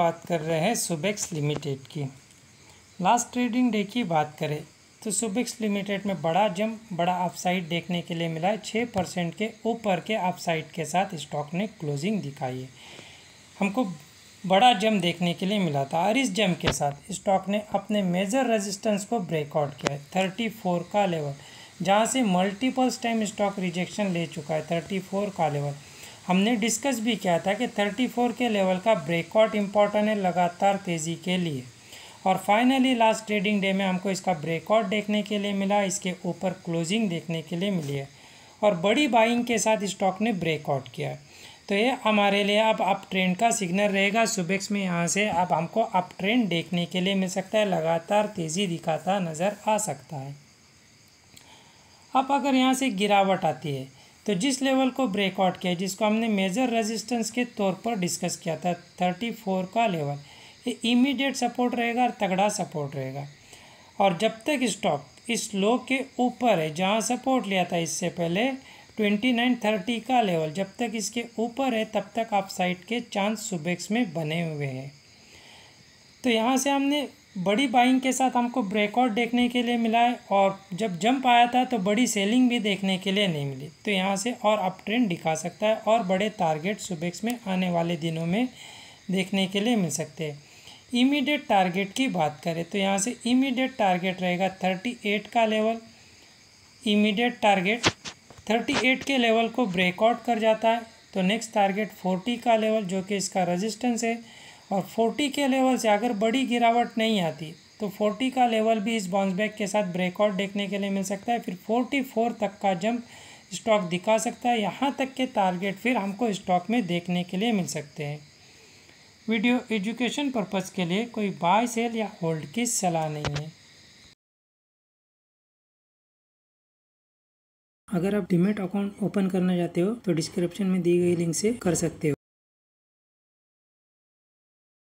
बात कर रहे हैं सुबेक्स लिमिटेड की। लास्ट ट्रेडिंग डे की बात करें तो सुबेक्स लिमिटेड में बड़ा जम, बड़ा अपसाइड देखने के लिए मिला है। छः परसेंट के ऊपर के अपसाइड के साथ स्टॉक ने क्लोजिंग दिखाई है। हमको बड़ा जम देखने के लिए मिला था। और इस जम के साथ स्टॉक ने अपने मेजर रेजिस्टेंस को ब्रेकआउट किया है। थर्टी फोर का लेवल जहाँ से मल्टीपल्स टाइम स्टॉक रिजेक्शन ले चुका है। थर्टी फोर का लेवल हमने डिस्कस भी किया था कि 34 के लेवल का ब्रेकआउट इंपॉर्टेंट है लगातार तेज़ी के लिए। और फाइनली लास्ट ट्रेडिंग डे में हमको इसका ब्रेकआउट देखने के लिए मिला, इसके ऊपर क्लोजिंग देखने के लिए मिली है। और बड़ी बाइंग के साथ स्टॉक ने ब्रेकआउट किया है। तो ये हमारे लिए अब अप ट्रेंड का सिग्नल रहेगा। सुबेक्स में यहाँ से अब हमको अप ट्रेंड देखने के लिए मिल सकता है। लगातार तेज़ी दिखाता नज़र आ सकता है। अब अगर यहाँ से गिरावट आती है तो जिस लेवल को ब्रेकआउट किया, जिसको हमने मेजर रेजिस्टेंस के तौर पर डिस्कस किया था, थर्टी फोर का लेवल, ये इमीडिएट सपोर्ट रहेगा और तगड़ा सपोर्ट रहेगा। और जब तक स्टॉक इस लो के ऊपर है, जहाँ सपोर्ट लिया था इससे पहले, ट्वेंटी नाइन थर्टी का लेवल, जब तक इसके ऊपर है, तब तक आप साइड के चांस सुबेक्स में बने हुए हैं। तो यहाँ से हमने बड़ी बाइंग के साथ हमको ब्रेकआउट देखने के लिए मिला है और जब जंप आया था तो बड़ी सेलिंग भी देखने के लिए नहीं मिली। तो यहाँ से और अप ट्रेंड दिखा सकता है और बड़े टारगेट सुबेक्स में आने वाले दिनों में देखने के लिए मिल सकते हैं। इमीडिएट टारगेट की बात करें तो यहाँ से इमीडिएट टारगेट रहेगा थर्टी एट का level immediate target thirty eight के लेवल को ब्रेकआउट कर जाता है। तो नेक्स्ट टारगेट फोर्टी का लेवल जो कि इसका रजिस्टेंस है। और फोर्टी के लेवल से अगर बड़ी गिरावट नहीं आती तो फोर्टी का लेवल भी इस बाउंस बैक के साथ ब्रेकआउट देखने के लिए मिल सकता है। फिर फोर्टी फोर तक का जंप स्टॉक दिखा सकता है। यहाँ तक के टारगेट फिर हमको स्टॉक में देखने के लिए मिल सकते हैं। वीडियो एजुकेशन पर्पज़ के लिए कोई बाय सेल या होल्ड की सलाह नहीं है। अगर आप डिमेट अकाउंट ओपन करना चाहते हो तो डिस्क्रिप्शन में दी गई लिंक से कर सकते हो।